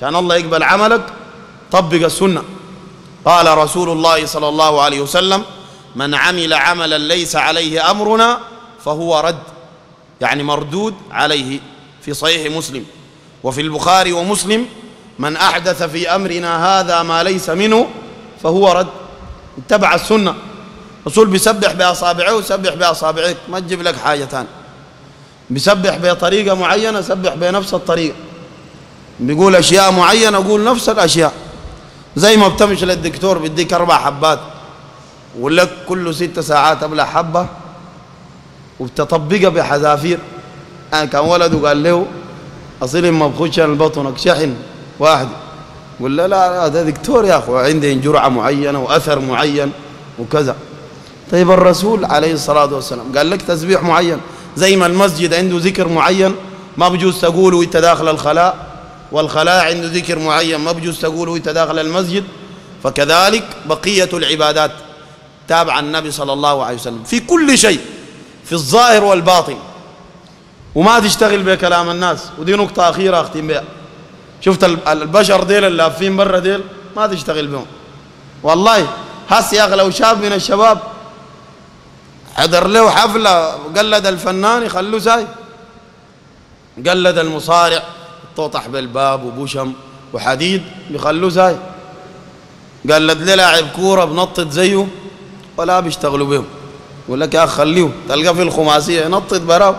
عشان الله يقبل عملك طبق السنة. قال رسول الله صلى الله عليه وسلم من عمل عملا ليس عليه أمرنا فهو رد. يعني مردود عليه في صحيح مسلم. وفي البخاري ومسلم من أحدث في أمرنا هذا ما ليس منه فهو رد. اتبع السنة. رسول بيسبح بأصابعه وسبح بأصابعك ما تجيب لك حاجة ثانية بيسبح بطريقة معينة سبح بنفس الطريقة. بيقول أشياء معينة أقول نفس الأشياء زي ما بتمشي للدكتور بيديك أربع حبات ويقول لك كل ست ساعات أبلع حبة وبتطبقها بحذافير. يعني كان ولده قال له أصيل ما بخش البطنك شحن واحد. قول له لا هذا دكتور يا أخو عندي جرعة معينة وأثر معين وكذا. طيب الرسول عليه الصلاة والسلام قال لك تسبيح معين. زي ما المسجد عنده ذكر معين ما بجوز تقوله وأنت داخل الخلاء. والخلاء عنده ذكر معين ما بجوز تقوله وانت داخل المسجد فكذلك بقية العبادات تابع النبي صلى الله عليه وسلم. في كل شيء في الظاهر والباطن. وما تشتغل بكلام الناس ودي نقطة أخيرة أختم بها شفت البشر ديل اللافين برا ديل ما تشتغل بهم. والله هس يا أخي لو شاب من الشباب حضر له حفلة قلد الفنان يخلوه ساي قلد المصارع. طوطح بالباب وبوشم وحديد بيخلوه ساي قلد له لاعب كورة بنطط زيه ولا بيشتغلوا بهم يقول لك يا أخي خليه تلقى في الخماسية ينطط براه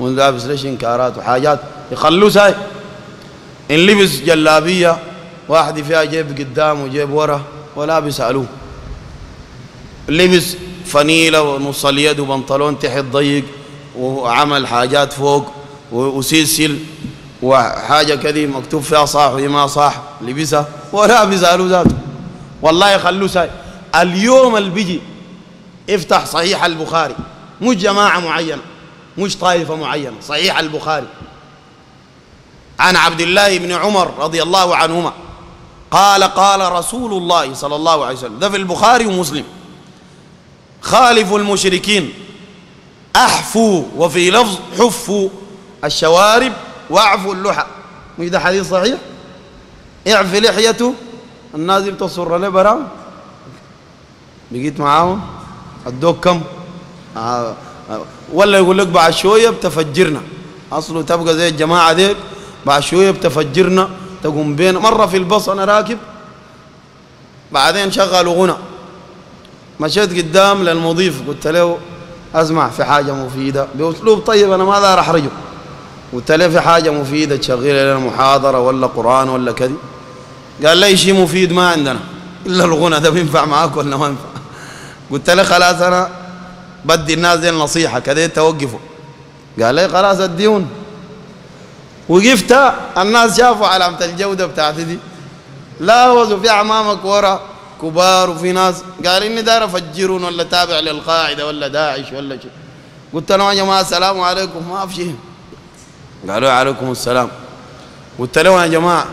ولابس ليش إنكارات وحاجات يخلوه ساي إن لبس جلابية واحد فيها جيب قدام وجيب ورا ولا بيسألوه. لبس فنيلة ونص اليد وبنطلون تحت ضيق وعمل حاجات فوق وسلسل. وحاجة كذي مكتوب فيها صح وما صح لبسها ولا بيسألوا ذاته. والله يخلوه ساي. اليوم اللي بيجي افتح صحيح البخاري. مش جماعة معينة مش طائفة معينة صحيح البخاري. عن عبد الله بن عمر رضي الله عنهما قال قال رسول الله صلى الله عليه وسلم. ده في البخاري ومسلم. خالفوا المشركين أحفوا وفي لفظ حفوا الشوارب واعفوا اللحى. مش ده حديث صحيح؟ اعفي لحيته الناس بتصر له برا بقيت معاهم؟ ادوك كم؟ آه آه ولا يقول لك بعد شوية بتفجرنا. أصله تبقى زي الجماعة ديك بعد شوية بتفجرنا تقوم بين مرة في البص أنا راكب بعدين شغلوا غنى. مشيت قدام للمضيف قلت له أسمع في حاجة مفيدة. بأسلوب طيب أنا ما دار احرجه قلت له في حاجة مفيدة تشغل لنا محاضرة ولا قرآن ولا كذا قال لي شيء مفيد ما عندنا. إلا الغنى ده بينفع معاك ولا ما ينفع؟ قلت له خلاص أنا بدي الناس دي النصيحة كده توقفوا. قال لي خلاص اديون وقفت الناس شافوا علامة الجودة بتاعتي دي. لا وزوا في امامك ورا كبار وفي ناس. قال إني داير أفجرون ولا تابع للقاعدة ولا داعش ولا شيء. قلت لهم يا جماعة السلام عليكم ما في شيء. قالوا عليكم السلام. قلت لهم يا جماعة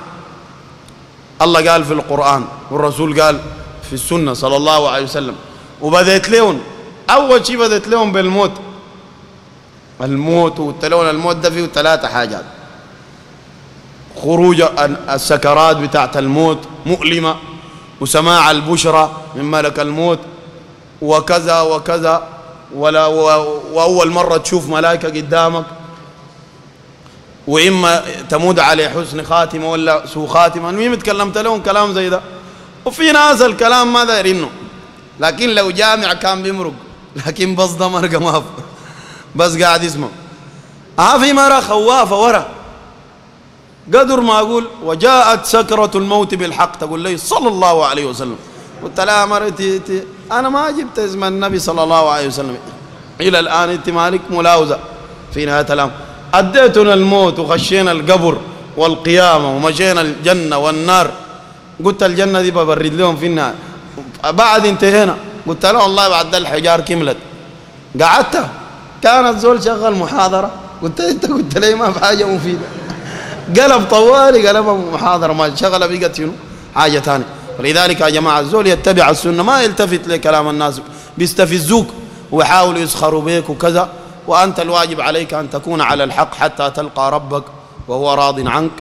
الله قال في القرآن والرسول قال في السنة صلى الله عليه وسلم. وبدأت لهم أول شيء بدأت لهم بالموت. الموت وقلت لهم الموت ده فيه ثلاثة حاجات. خروج السكرات بتاعت الموت مؤلمة وسماع البشرى من ملك الموت وكذا وكذا ولا وأول مرة تشوف ملائكة قدامك. وإما تمود عليه حسن خاتمة ولا سوء خاتمة. المهم تكلمت لهم كلام زي ده. وفي ناس الكلام ما دايرينه. لكن لو جامع كان بيمرق. لكن بس ده مرقة ما بس قاعد يسمع. ها في مرة خوافة ورا. قدر ما أقول وجاءت سكرة الموت بالحق. تقول لي صلى الله عليه وسلم. قلت لها مرتي أنا ما جبت اسم النبي صلى الله عليه وسلم. إلى الآن أنت مالك ملاوزة. في نهاية الأمر. أديتنا الموت وخشينا القبر والقيامة ومشينا الجنة والنار. قلت الجنة دي ببرد لهم في النهاية بعد انتهينا. قلت له والله بعد الحجار كملت. قعدت. كانت زول شغل محاضرة. قلت انت قلت لي ما في حاجة مفيدة. قلب طوالي قلب محاضرة. ما شغله بقت شنو؟ حاجة ثانية ولذلك يا جماعة الزول يتبع السنة ما يلتفت لكلام الناس. بيستفزوك ويحاولوا يسخروا بك وكذا. وأنت الواجب عليك أن تكون على الحق حتى تلقى ربك وهو راض عنك.